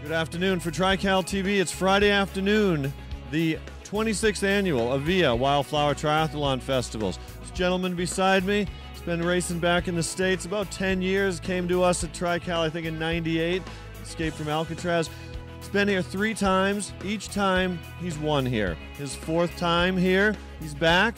Good afternoon for TriCal TV. It's Friday afternoon, the 26th annual Avia Wildflower Triathlon Festivals. This gentleman beside me has been racing back in the States about 10 years, came to us at TriCal, I think, in 98, escaped from Alcatraz. He's been here three times. Each time he's won here. His fourth time here, he's back.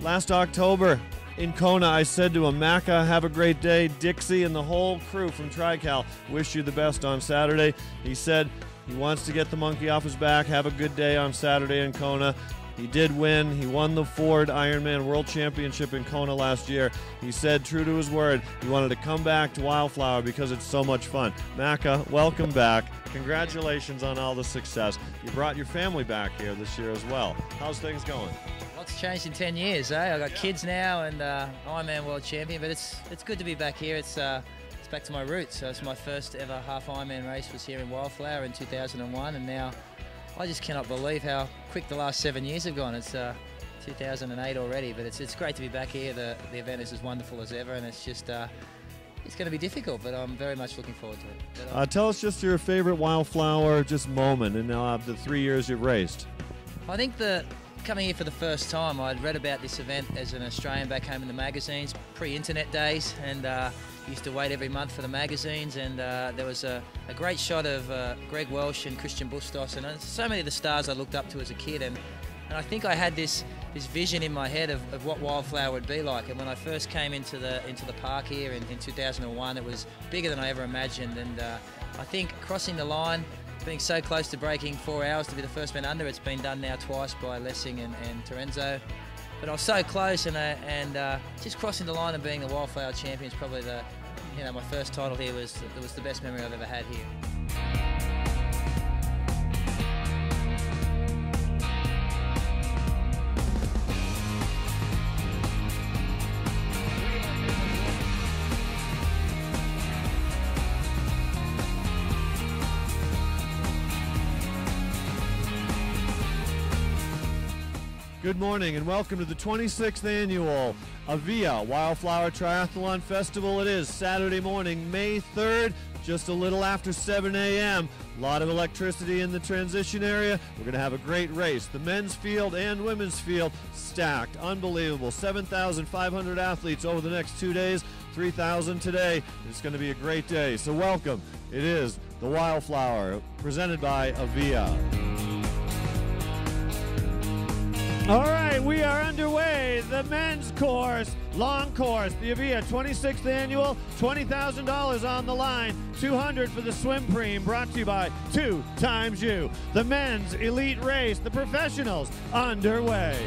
Last October, in Kona, I said to Macca, have a great day. Dixie and the whole crew from TriCal wish you the best on Saturday. He said he wants to get the monkey off his back, have a good day on Saturday in Kona. He did win. He won the Ford Ironman World Championship in Kona last year. He said, true to his word, he wanted to come back to Wildflower because it's so much fun. Macca, welcome back. Congratulations on all the success. You brought your family back here this year as well. How's things going? Lots changed in 10 years, eh? I've got Yeah. kids now and uh, Ironman World Champion, but it's it's good to be back here. It's uh, it's back to my roots. So it's my first ever half Ironman race was here in Wildflower in 2001, and now I just cannot believe how quick the last seven years have gone. It's uh, 2008 already, but it's it's great to be back here. The the event is as wonderful as ever, and it's just uh, it's going to be difficult, but I'm very much looking forward to it. Uh, Uh, tell us just your favorite wildflower just moment in uh, the three years you've raced. I think that coming here for the first time, I'd read about this event as an Australian back home in the magazines, pre-internet days, and uh, used to wait every month for the magazines. And uh, there was a, a great shot of uh, Greg Welch and Christian Bustos, and uh, so many of the stars I looked up to as a kid. And, and I think I had this this vision in my head of, of what Wildflower would be like. And when I first came into the into the park here in, in 2001, it was bigger than I ever imagined. And uh, I think crossing the line being so close to breaking four hours to be the first man under. It's been done now twice by Lessing and, and Terenzo. But I was so close, and, uh, and uh, just crossing the line and being the Wildflower champion is probably the, you know, my first title here was was the best memory I've ever had here. Good morning and welcome to the 26th annual Avia Wildflower Triathlon Festival. It is Saturday morning, May 3rd, just a little after 7 a.m. A lot of electricity in the transition area. We're going to have a great race. The men's field and women's field stacked. Unbelievable. 7,500 athletes over the next two days, 3,000 today. It's going to be a great day. So, welcome. It is the Wildflower presented by Avia. All right, we are underway. The men's course, long course, the Avia 26th annual, $20,000 on the line, 200 for the swim preem, brought to you by Two Times You. The men's elite race, the professionals, underway.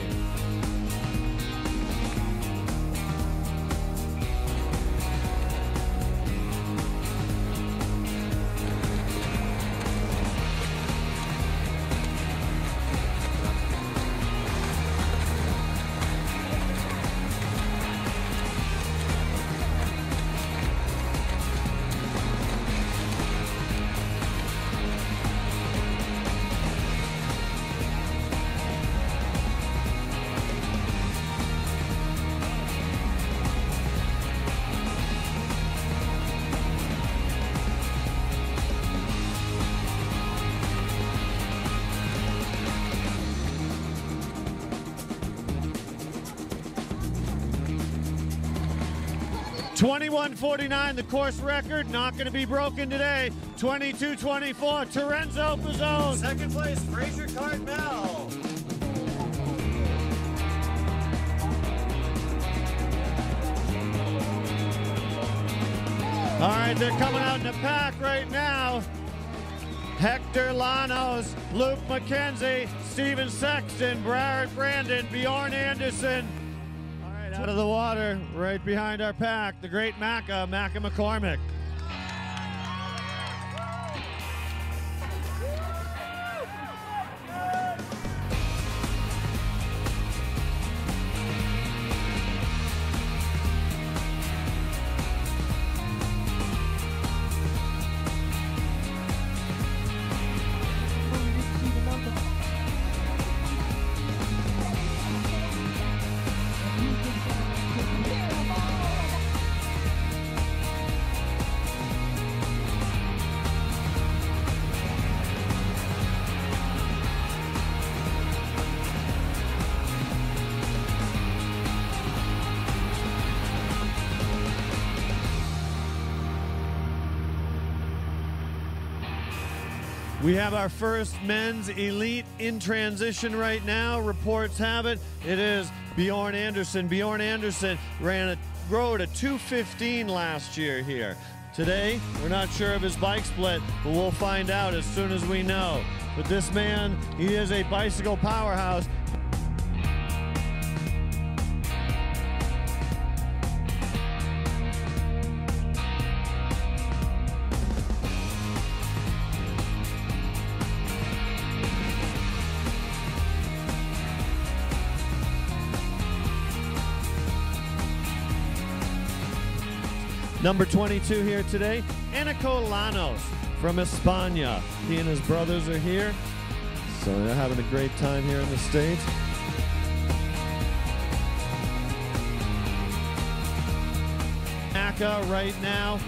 Twenty-one forty-nine, the course record, not going to be broken today. Twenty-two twenty-four, Terenzo Bozzone. Second place, Fraser Cardinal. All right, they're coming out in the pack right now. Hector Llanos, Luke McKenzie, Steven Sexton, Brad Brandon, Bjorn Andersson. Out of the water, right behind our pack, the great Macca, Macca McCormack. We have our first men's elite in transition right now. Reports have it. It is Bjorn Andersson. Bjorn Andersson ran a road a 215 last year here. Today, we're not sure of his bike split, but we'll find out as soon as we know. But this man, he is a bicycle powerhouse. Number 22 here today, Eneko Llanos from España. He and his brothers are here, so they're having a great time here in the States. Aka right now,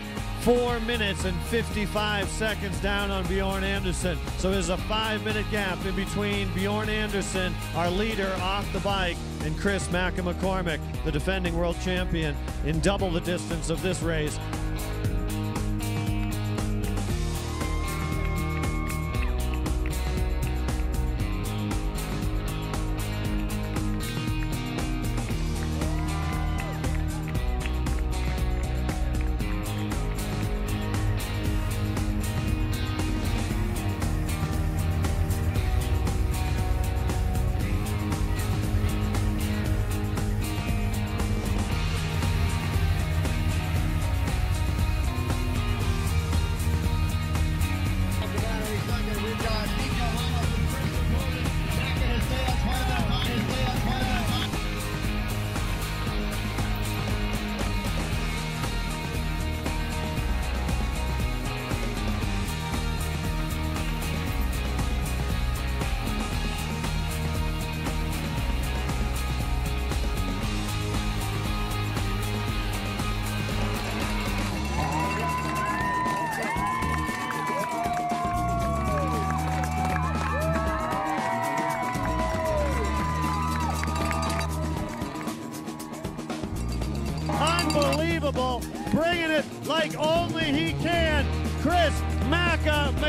four minutes and 55 seconds down on Bjorn Andersson. So there's a five minute gap in between Bjorn Andersson, our leader off the bike, and Chris McCormack, the defending world champion in double the distance of this race.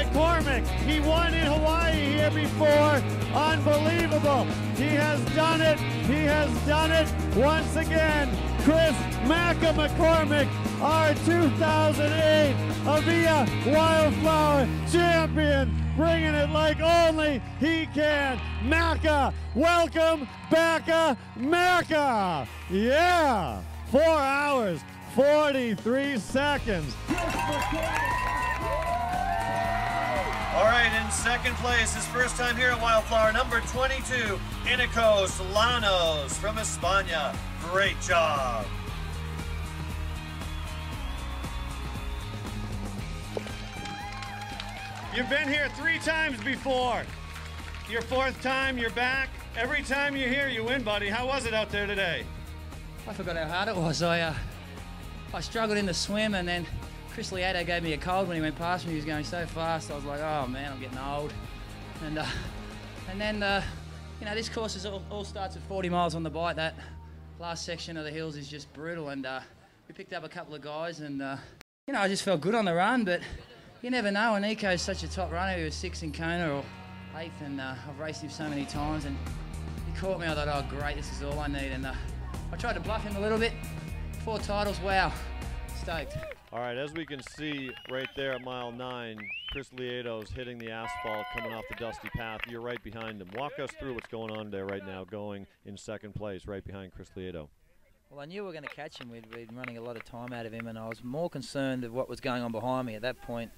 McCormack. He won in Hawaii here before. Unbelievable. He has done it. He has done it once again. Chris Macca McCormack, our 2008 Avia Wildflower champion bringing it like only he can. Macca, welcome Backa Macca. Yeah, four hours, 43 seconds. All right, in second place, his first time here at Wildflower, number 22, Inicos Llanos from España. Great job. You've been here three times before. Your fourth time, you're back. Every time you're here, you win, buddy. How was it out there today? I forgot how hard it was. I uh, I struggled in the swim, and then Chris Lieto gave me a cold when he went past me. He was going so fast. I was like, oh man, I'm getting old. And uh, and then uh, you know this course is all, all starts at 40 miles on the bike. That last section of the hills is just brutal. And uh, we picked up a couple of guys, and uh, you know I just felt good on the run, but you never know. And Nico's such a top runner. He was sixth in Kona or eighth, and uh, I've raced him so many times. And he caught me. I thought, oh great, this is all I need. And uh, I tried to bluff him a little bit. Four titles, wow, stoked. All right, as we can see right there at mile nine, Chris Lieto's hitting the asphalt coming off the dusty path. You're right behind him. Walk us through what's going on there right now, going in second place right behind Chris Lieto. Well, I knew we were going to catch him. We'd been running a lot of time out of him, and I was more concerned of what was going on behind me. At that point,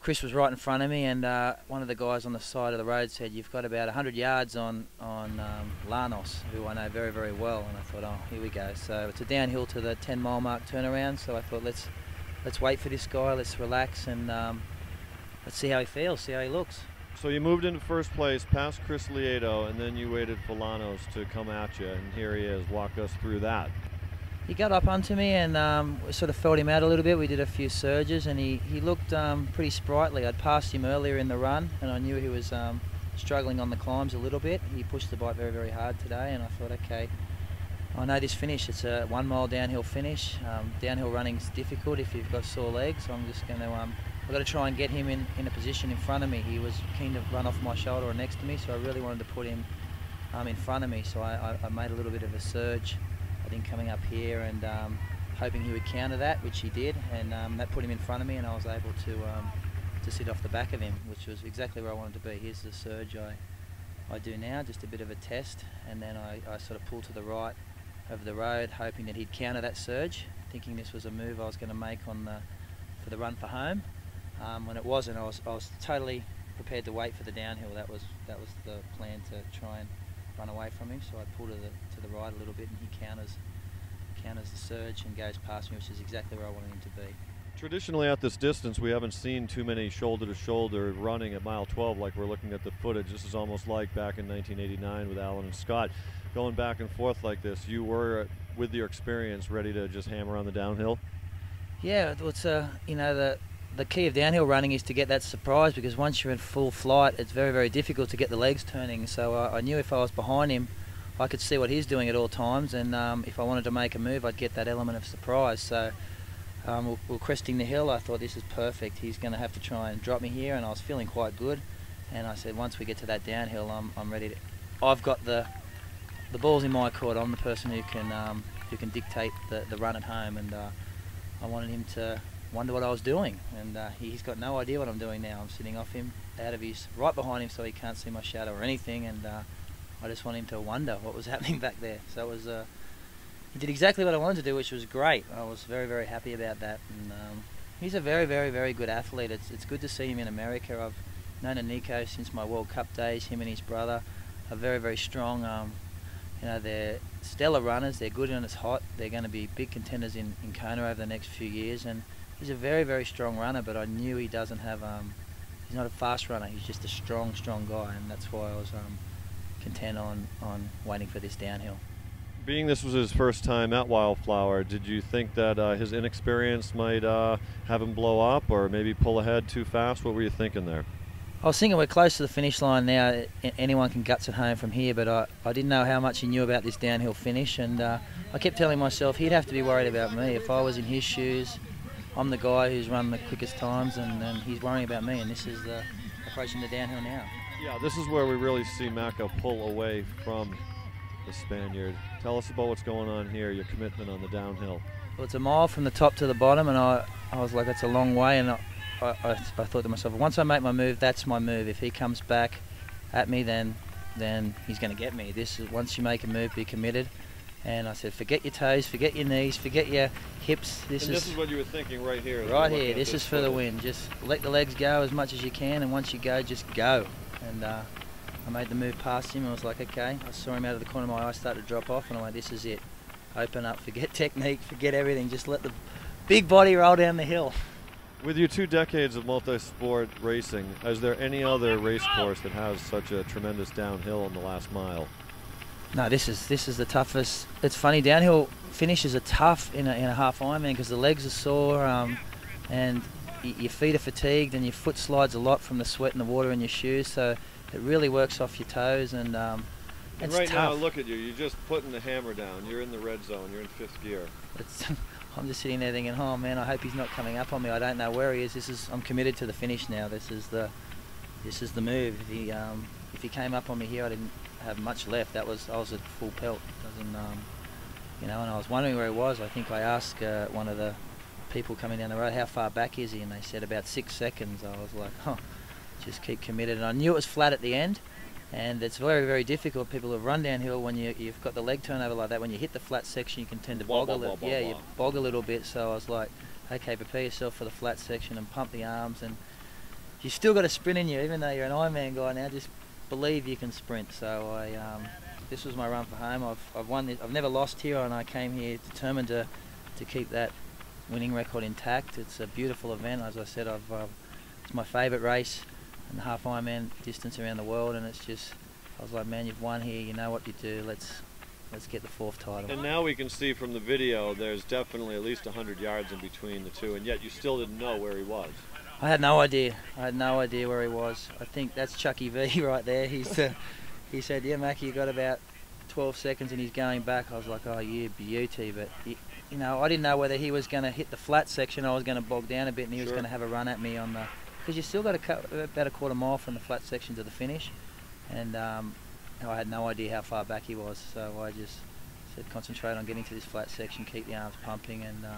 Chris was right in front of me, and uh, one of the guys on the side of the road said, "You've got about 100 yards on on um, Llanos, who I know very very well." And I thought, "Oh, here we go." So it's a downhill to the 10 mile mark turnaround. So I thought, let's let's wait for this guy. Let's relax and um, let's see how he feels, see how he looks. So you moved into first place past Chris Lieto, and then you waited for Llanos to come at you, and here he is. Walk us through that. He got up onto me and um, we sort of felt him out a little bit. We did a few surges and he, he looked um, pretty sprightly. I'd passed him earlier in the run and I knew he was um, struggling on the climbs a little bit. He pushed the bike very, very hard today and I thought, okay, I know this finish. It's a one mile downhill finish. Um, downhill running's difficult if you've got sore legs. So I'm just going to um, I've got to try and get him in, in a position in front of me. He was keen to run off my shoulder or next to me, so I really wanted to put him um, in front of me. So I, I, I, made a little bit of a surge, I think, coming up here and um, hoping he would counter that, which he did, and um, that put him in front of me, and I was able to um, to sit off the back of him, which was exactly where I wanted to be. Here's the surge I I do now, just a bit of a test, and then I, I sort of pull to the right of the road, hoping that he'd counter that surge, thinking this was a move I was going to make on the for the run for home. Um, when it wasn't, I was, I was totally prepared to wait for the downhill. That was that was the plan to try and run away from him. So I pull to the to the right a little bit, and he counters counters the surge and goes past me, which is exactly where I wanted him to be. Traditionally, at this distance, we haven't seen too many shoulder to shoulder running at mile 12 like we're looking at the footage. This is almost like back in 1989 with Allen and Scott going back and forth like this. You were, with your experience, ready to just hammer on the downhill? Yeah, it's uh, you know the the key of downhill running is to get that surprise because once you're in full flight, it's very very difficult to get the legs turning. So uh, I knew if I was behind him, I could see what he's doing at all times, and um, if I wanted to make a move, I'd get that element of surprise. So um, we're, we're, cresting the hill. I thought this is perfect. He's going to have to try and drop me here, and I was feeling quite good. And I said, once we get to that downhill, I'm, I'm ready to. I've got the the ball's in my court. I'm the person who can um, who can dictate the, the run at home, and uh, I wanted him to wonder what I was doing, and uh, he's got no idea what I'm doing now. I'm sitting off him, out of his, right behind him, so he can't see my shadow or anything, and uh, I just want him to wonder what was happening back there. So it was, uh, he did exactly what I wanted to do, which was great. I was very, very happy about that, and um, he's a very, very, very good athlete. It's, it's good to see him in America. I've known Nico since my World Cup days. Him and his brother are very, very strong. Um, you know, they're stellar runners. They're good when it's hot. They're going to be big contenders in, in Kona over the next few years, and he's a very, very strong runner, but I knew he doesn't have, um, he's not a fast runner, he's just a strong, strong guy, and that's why I was um, content on, on waiting for this downhill. Being this was his first time at Wildflower, did you think that uh, his inexperience might uh, have him blow up or maybe pull ahead too fast? What were you thinking there? I was thinking we're close to the finish line now. Anyone can guts it home from here, but I, I didn't know how much he knew about this downhill finish, and uh, I kept telling myself he'd have to be worried about me. If I was in his shoes, I'm the guy who's run the quickest times, and, and he's worrying about me, and this is the, approaching the downhill now. Yeah, this is where we really see Macca pull away from the Spaniard. Tell us about what's going on here, your commitment on the downhill. Well, it's a mile from the top to the bottom, and I, I was like, it's a long way, and I, I, I, I thought to myself, once I make my move, that's my move. If he comes back at me, then then he's going to get me. This is once you make a move, be committed. And I said, forget your toes, forget your knees, forget your hips. This, and is, this is what you were thinking right here. Right here. This, this is for the win. Just let the legs go as much as you can, and once you go, just go. And uh, I made the move past him. I was like, okay. I saw him out of the corner of my eye start to drop off, and I went, this is it. Open up, forget technique, forget everything. Just let the big body roll down the hill. With your two decades of multi-sport racing, is there any other race course that has such a tremendous downhill on the last mile? No, this is this is the toughest. It's funny, downhill finishes are tough in a, in a half Ironman because the legs are sore um, and y- your feet are fatigued and your foot slides a lot from the sweat and the water in your shoes. So it really works off your toes and. Um, and right tough. now, look at you. You're just putting the hammer down. You're in the red zone. You're in fifth gear. It's I'm just sitting there thinking, oh man, I hope he's not coming up on me. I don't know where he is. This is I'm committed to the finish now. This is the this is the move. If he um, if he came up on me here, I didn't have much left. That was I was at full pelt. Doesn't um, you know? And I was wondering where he was. I think I asked uh, one of the people coming down the road, how far back is he? And they said about six seconds. I was like, huh, just keep committed. And I knew it was flat at the end and it's very very difficult. People have run downhill when you you've got the leg turnover like that. When you hit the flat section, you can tend to bog a little. Yeah, you bog a little bit. So I was like, okay, prepare yourself for the flat section and pump the arms, and you still got a sprint in you, even though you're an Ironman guy now. Just believe you can sprint. So I. Um, this was my run for home. I've, I've won. This, I've never lost here, and I came here determined to, to keep that winning record intact. It's a beautiful event. As I said, I've, uh, it's my favourite race and half Ironman distance around the world, and it's just I was like, man, you've won here. You know what you do. Let's let's get the fourth title. And now we can see from the video, there's definitely at least 100 yards in between the two, and yet you still didn't know where he was. I had no idea. I had no idea where he was. I think that's Chucky V right there. He's uh, he said, yeah, Mackie, you got about 12 seconds, and he's going back. I was like, oh, yeah, beauty, but. He, you know, I didn't know whether he was going to hit the flat section. I was going to bog down a bit, and he was going to have a run at me on the. Because you still got a cut, about a quarter mile from the flat section to the finish, and um, I had no idea how far back he was. So I just said concentrate on getting to this flat section, keep the arms pumping, and uh,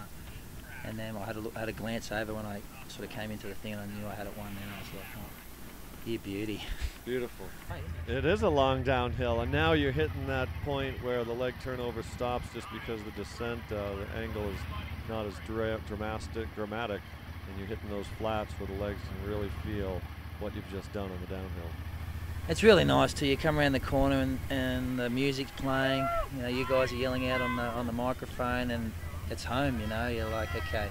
and then I had a look, had a glance over when I sort of came into the thing, and I knew I had it won. Then I was like, oh, you beauty. Beautiful. It is a long downhill, and now you're hitting that point where the leg turnover stops just because the descent, uh, the angle is not as dra- dramatic, dramatic, and you're hitting those flats where the legs can really feel what you've just done on the downhill. It's really nice too. You come around the corner and, and the music's playing. You know, you guys are yelling out on the on the microphone, and it's home. You know, you're like, okay,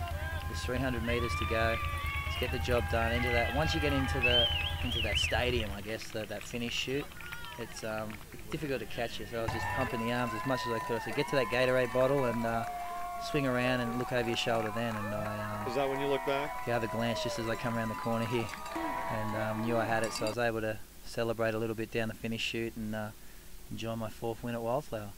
there's 300 meters to go. Let's get the job done. Into that. Once you get into the into that stadium, I guess the, that finish chute, it's um, difficult to catch you. So I was just pumping the arms as much as I could. Said, get to that Gatorade bottle and uh, swing around and look over your shoulder then. And I. Um, Is that when you look back? gave a glance just as I come around the corner here and um, knew I had it, so I was able to celebrate a little bit down the finish chute and uh, enjoy my fourth win at Wildflower.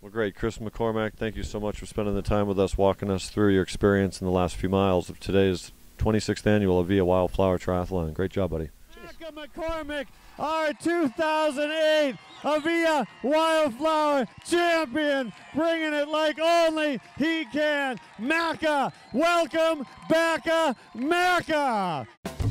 Well, great. Chris McCormack, thank you so much for spending the time with us, walking us through your experience in the last few miles of today's 26th annual Avia Wildflower Triathlon. Great job, buddy. Macca McCormack, our 2008 Avia Wildflower champion, bringing it like only he can. Macca, welcome, Backa, uh, Macca.